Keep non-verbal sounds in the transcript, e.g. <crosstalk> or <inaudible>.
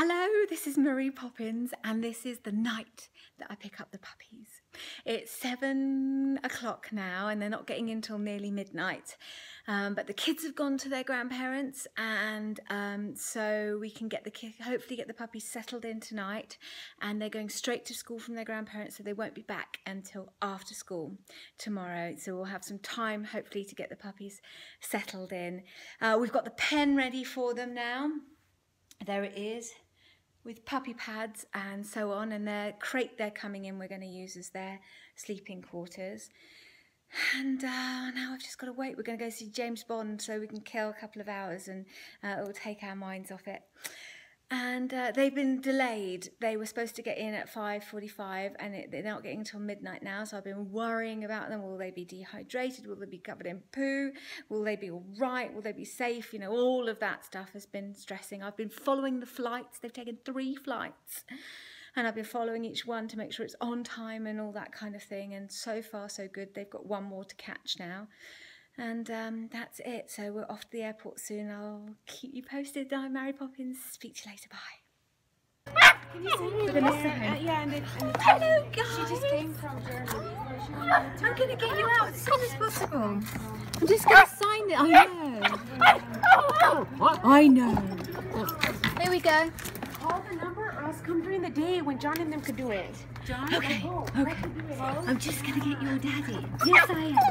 Hello, this is Marie Poppins, and this is the night that I pick up the puppies. It's seven o'clock now, and they're not getting in till nearly midnight. Um, but the kids have gone to their grandparents, and um, so we can get the hopefully get the puppies settled in tonight. And they're going straight to school from their grandparents, so they won't be back until after school tomorrow. So we'll have some time, hopefully, to get the puppies settled in. Uh, we've got the pen ready for them now there it is with puppy pads and so on and their crate they're coming in we're going to use as their sleeping quarters. And uh, now I've just got to wait. We're going to go see James Bond so we can kill a couple of hours and uh, it will take our minds off it and uh, they've been delayed. They were supposed to get in at 5.45 and it, they're not getting until midnight now, so I've been worrying about them. Will they be dehydrated? Will they be covered in poo? Will they be all right? Will they be safe? You know, all of that stuff has been stressing. I've been following the flights. They've taken three flights and I've been following each one to make sure it's on time and all that kind of thing. And so far, so good. They've got one more to catch now. And um, that's it. So we're off to the airport soon. I'll keep you posted. I'm Mary Poppins. Speak to you later. Bye. Can you say uh, yeah, and, Hello, guys. She just came from Germany. I'm going to get you out as soon as possible. I'm just going to sign it. I know. <laughs> I know. Here we go. Call the number or else come during the day when John and them could do it. John? Okay, okay. I'm just going to get your daddy. Yes, I am.